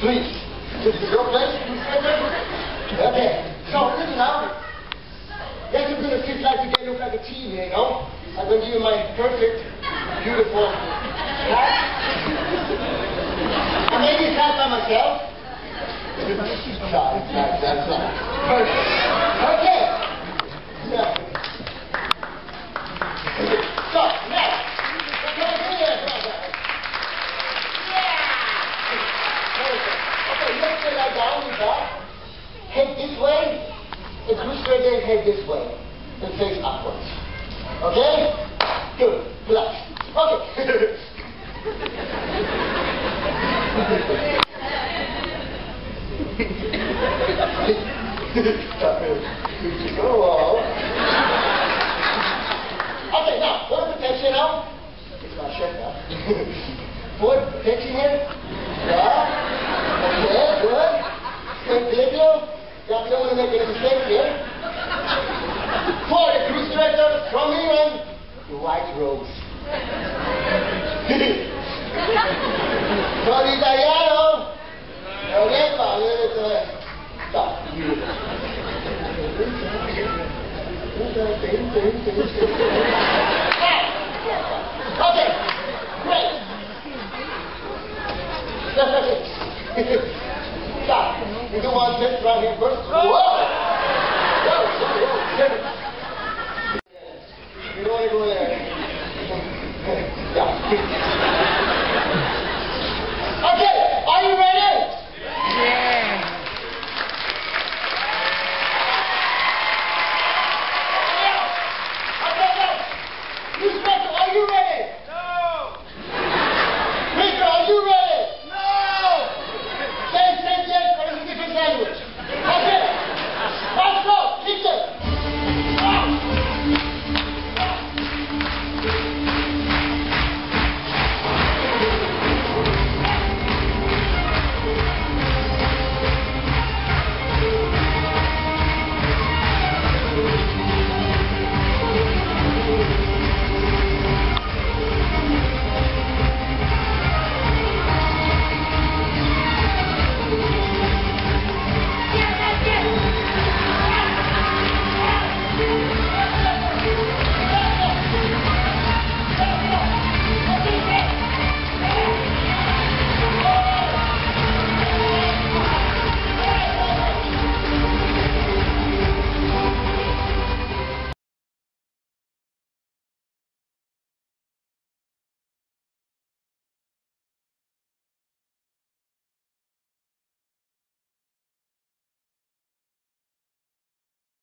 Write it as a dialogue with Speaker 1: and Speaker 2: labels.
Speaker 1: Please. Is your place. Okay. So, listen now. Yes, I'm gonna sit like today, look like a team here, you know? I'm gonna give you my perfect, beautiful hat. I made this hat by myself. Perfect. Okay. Now. So, next. Okay, give me that one, guys. Yeah. Perfect. Okay, let's get that down with that. Head this way. And twist your leg head this way. And face upwards. Okay? Good. Relax. Okay. Go. Okay, now, forward protection now. It's my shirt now. forward protection here. Yeah. Okay, good. Good video. Any mistakes here. For director from England, white rose. For italiano. Okay, great. It. Stop. You don't want this right here first? Whoa! Whoa! You don't want to go there. Yeah. Okay, are you ready?
Speaker 2: Yeah.
Speaker 1: Okay, go. You special, are you ready? valor.